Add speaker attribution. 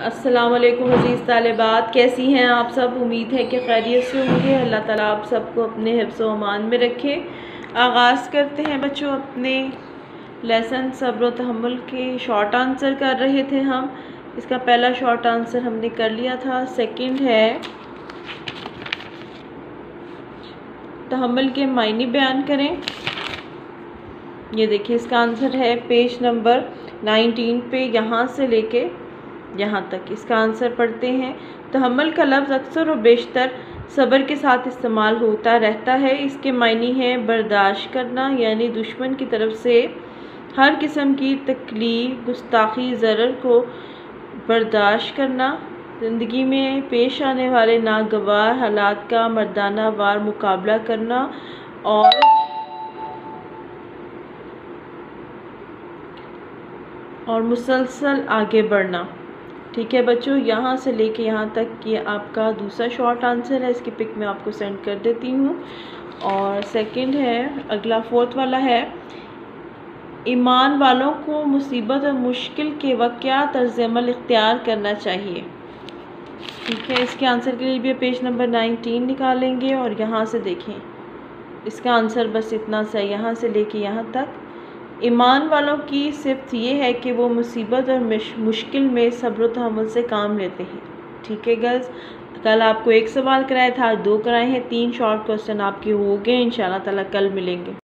Speaker 1: अस्सलाम वालेकुम अज़ीज़ तालिबात, कैसी हैं आप सब? उम्मीद है कि खैरियत से होंगे। अल्लाह ताला आप सबको अपने हिफ्स अमान में रखे। आगाज़ करते हैं बच्चों अपने लेसन सब्र तहमुल के शॉर्ट आंसर कर रहे थे हम। इसका पहला शॉर्ट आंसर हमने कर लिया था। सेकंड है तहमुल के मायने बयान करें। ये देखिए, इसका आंसर है पेज नंबर नाइनटीन पे, यहाँ से लेके यहाँ तक इसका आंसर पढ़ते हैं। तहमल का लफ्ज़ अक्सर और बेशतर सब्र के साथ इस्तेमाल होता रहता है। इसके मायने हैं बर्दाश्त करना, यानी दुश्मन की तरफ़ से हर किस्म की तकलीफ़, गुस्ताखी ज़र को बर्दाश्त करना, ज़िंदगी में पेश आने वाले नागवार हालात का मर्दाना वार मुकाबला करना और और मुसलसल आगे बढ़ना। ठीक है बच्चों, यहाँ से लेके यहाँ तक ये आपका दूसरा शॉर्ट आंसर है, इसकी पिक मैं आपको सेंड कर देती हूँ। और सेकंड है, अगला फोर्थ वाला है, ईमान वालों को मुसीबत और मुश्किल के वक्त क्या तर्जमल इख्तियार करना चाहिए? ठीक है, इसके आंसर के लिए भी पेज नंबर नाइनटीन निकालेंगे और यहाँ से देखें। इसका आंसर बस इतना सा यहाँ से लेके यहाँ तक। ईमान वालों की सिर्फ़ ये है कि वो मुसीबत और मुश्किल में सब्र तहमुल से काम लेते हैं। ठीक है, गर्ल्स? कल आपको एक सवाल कराया था, दो कराए हैं, तीन शॉर्ट क्वेश्चन आपके हो गए इन ताला कल मिलेंगे।